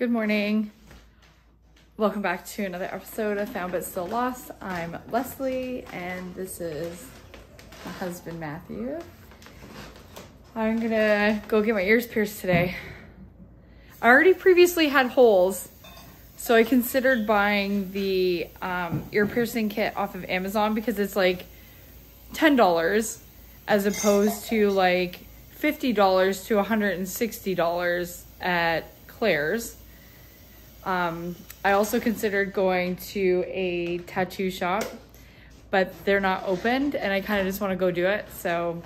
Good morning. Welcome back to another episode of Found But Still Lost. I'm Leslie and this is my husband Matthew. I'm gonna go get my ears pierced today. I already previously had holes, so I considered buying the um, ear piercing kit off of Amazon because it's like $10 as opposed to like $50 to $160 at Claire's. Um, I also considered going to a tattoo shop, but they're not opened and I kind of just want to go do it. So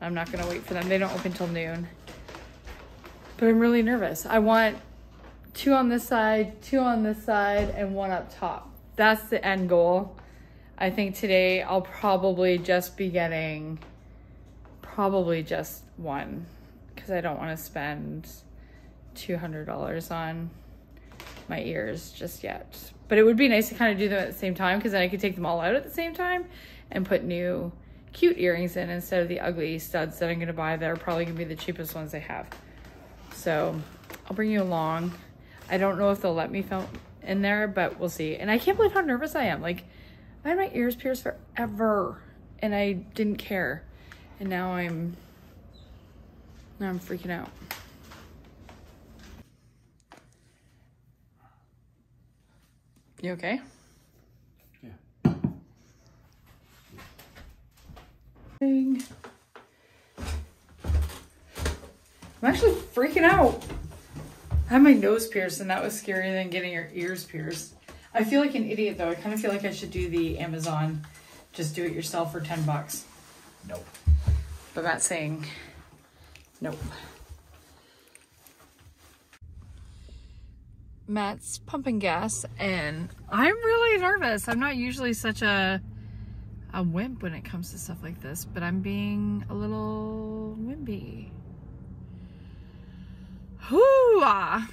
I'm not going to wait for them. They don't open till noon. But I'm really nervous. I want two on this side, two on this side, and one up top. That's the end goal. I think today I'll probably just be getting probably just one because I don't want to spend $200 on my ears just yet. But it would be nice to kind of do them at the same time because then I could take them all out at the same time and put new cute earrings in instead of the ugly studs that I'm going to buy that are probably going to be the cheapest ones they have. So I'll bring you along. I don't know if they'll let me film in there, but we'll see. And I can't believe how nervous I am. Like, I had my ears pierced forever and I didn't care. And now I'm, now I'm freaking out. You okay? Yeah. I'm actually freaking out. I had my nose pierced and that was scarier than getting your ears pierced. I feel like an idiot though. I kind of feel like I should do the Amazon, just do it yourself for 10 bucks. Nope. But Matt's saying nope. Matt's pumping gas and I'm really nervous. I'm not usually such a a wimp when it comes to stuff like this, but I'm being a little wimpy. Hoo-ah!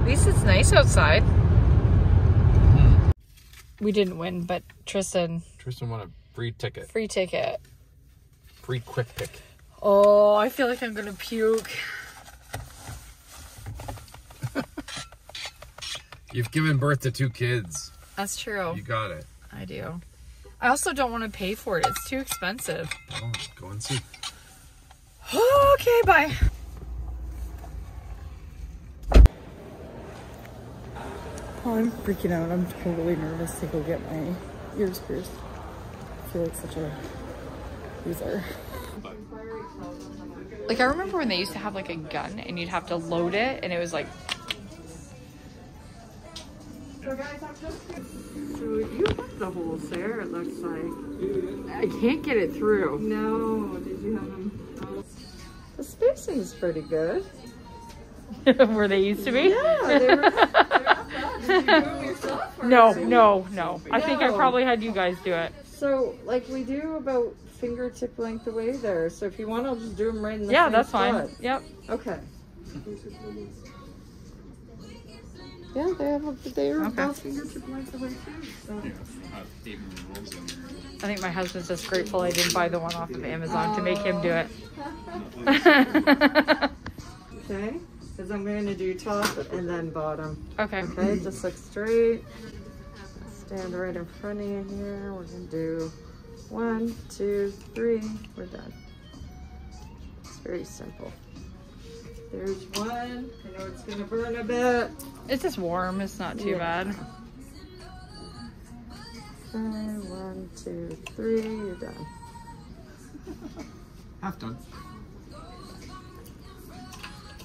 At least it's nice outside. Hmm. We didn't win, but Tristan, Tristan won a free ticket. free ticket. Free quick pick. Oh, I feel like I'm gonna puke. You've given birth to two kids. That's true. You got it. I do. I also don't want to pay for it. It's too expensive. Oh, go and see. Okay, bye. Oh, I'm freaking out. I'm totally nervous to go get my ears pierced. I feel like such a loser. Like I remember when they used to have like a gun and you'd have to load it and it was like So you have the holes there, it looks like. I can't get it through. No, did you have them? The spacing's pretty good. Where they used to be? Yeah, they were, they were not bad. Did you do them yourself? or No, no, no. I think I probably had you guys do it. So, like, we do about fingertip length away there. So if you want, I'll just do them right in the Yeah, same that's fine. Yep. Okay. Yeah, they have a, they're Okay. about fingertip length away too. So. I think my husband's just grateful I didn't buy the one off of Amazon to make him do it. Okay, because I'm going to do top and then bottom. okay. Okay, just look straight. Stand right in front of you here. We're gonna do one, two, three. We're done. It's very simple. There's one. I know it's gonna burn a bit. It's just warm. It's not too Yeah. bad. Okay, one, two, three. You're done. Half done.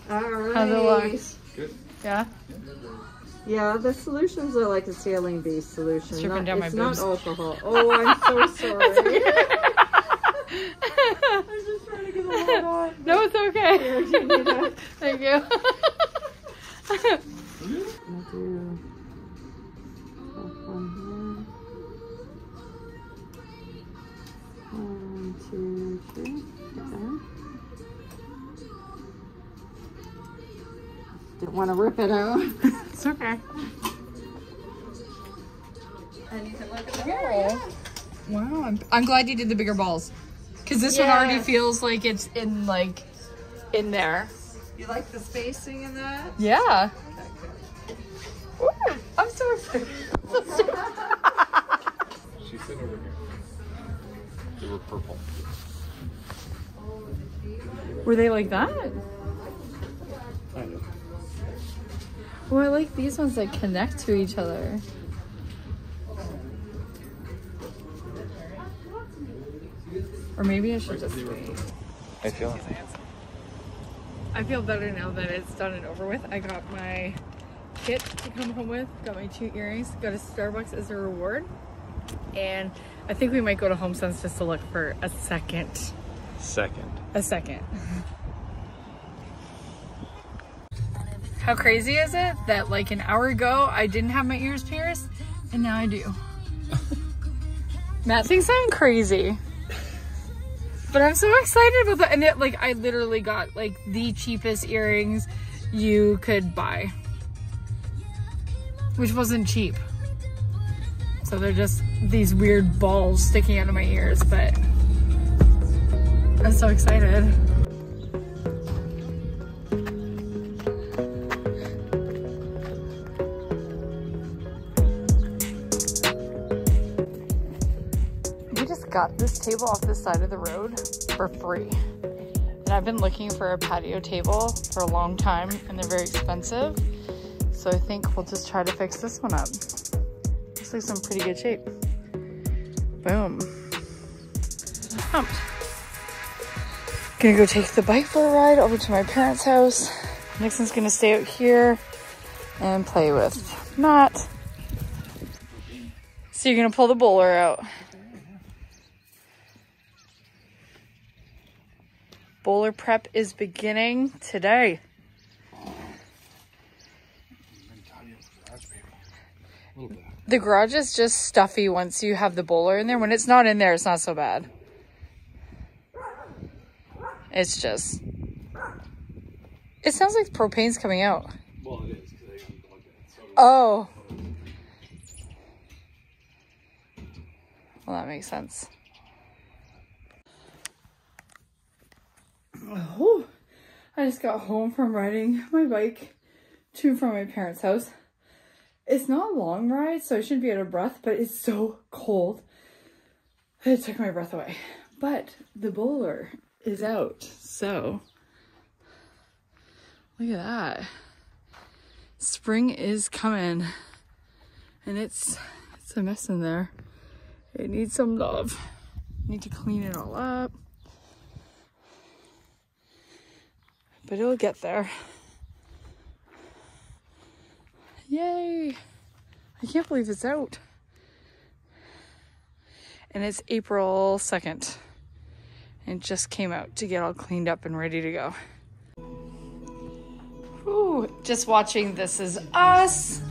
All right. How's it look? Good. Yeah. Yeah, the solutions are like a saline base solution. Stripping Not, down my it's not boobs. alcohol. Oh, I'm so sorry. I'm just trying to get a lot on. no, it's okay. You. Thank you. I'll do top one here. One, two, three. Didn't want to rip it out. it's okay. and you can look at the mirror. Wow, I'm, I'm glad you did the bigger balls. Because this one already feels like it's in like in there. You like the spacing in that? Yeah. Ooh, I'm so excited. She sit over here. They were purple. Were they like that? Kind. Oh, I like these ones that connect to each other. Or maybe I should just wait. I feel I feel better now that it's done and over with. I got my kit to come home with, got my two earrings, got a Starbucks as a reward. And I think we might go to Home Sense just to look for a second. Second. A second. How crazy is it that like an hour ago I didn't have my ears pierced and now I do? Matt thinks I'm crazy. But I'm so excited about that. And it, like I literally got like the cheapest earrings you could buy. Which wasn't cheap. So they're just these weird balls sticking out of my ears, but I'm so excited. Got this table off the side of the road for free. And I've been looking for a patio table for a long time and they're very expensive. So I think we'll just try to fix this one up. Looks like it's in pretty good shape. Boom. Pumped. Gonna go take the bike for a ride over to my parents' house. Nixon's gonna stay out here and play with Matt. So you're gonna pull the Boler out. Boler prep is beginning today. The garage is just stuffy once you have the Boler in there. When it's not in there, it's not so bad. It's just. It sounds like propane's coming out. Well, it is it. So Oh. Well, that makes sense. Oh, I just got home from riding my bike to and from my parents' house. It's not a long ride, so I shouldn't be out of breath, but it's so cold. It took my breath away. But the Boler is out, so look at that spring is coming and it's it's a mess in there it needs some love need to clean it all up but it'll get there. Yay. I can't believe it's out. And it's april 2nd and just came out to get all cleaned up and ready to go. Ooh, just watching This Is Us.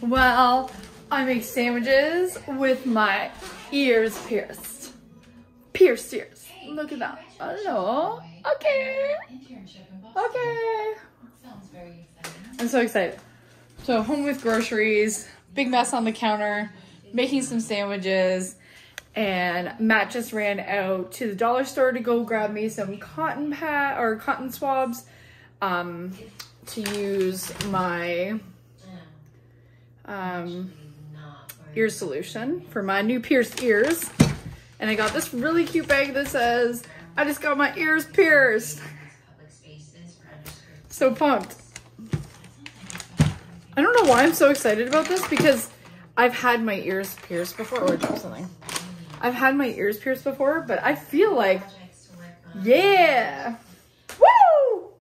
Well, I make sandwiches with my ears pierced. Pierced ears. Look at that. Hello. Okay. Okay. I'm so excited. So home with groceries, big mess on the counter, making some sandwiches, and Matt just ran out to the dollar store to go grab me some cotton pad or cotton swabs um, to use my um, ear solution for my new pierced ears. And I got this really cute bag that says, I just got my ears pierced. So pumped. I don't know why I'm so excited about this because I've had my ears pierced before. Dropped something. I've had my ears pierced before, but I feel like, yeah,